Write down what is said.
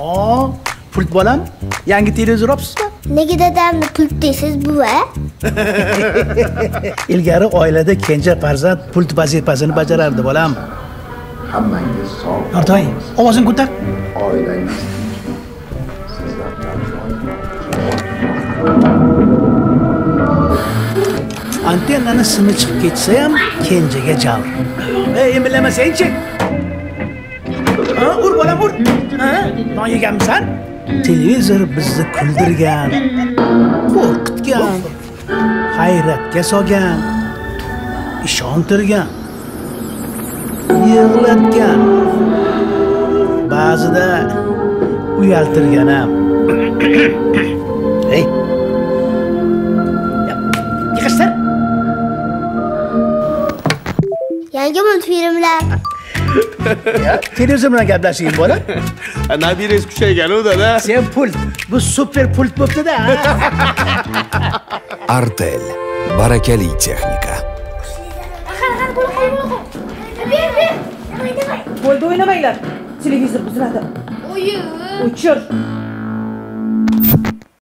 o pult bolam yangi televizor olibsizmi Nega dadamni pult deysiz buva? ilgari oilada kenja farzand pult vazifasini bajarardi bolam hammangiz sog' yortoy ovozingni ko'tar oilangiz antennani simi chiqib ketsa ham kenjaga javr ey emillamasangchi ha ur bolam ur ha? non yeganmisan televizor bizni kuldirgan. Qo'rqitgan. Hayratga solgan. Ishontirgan. Yig'latgan. Ba'zida uyaltirgan ham. Ey yig'ishtir. Yangi multfilmlar. Televizor bilan gaplashing bola Nabirangiz kuchayganu dada. sen pult bu super pult bo'libdida artel barakali texnika bo'ldi o'ynamanglar televizor buziladi o'chir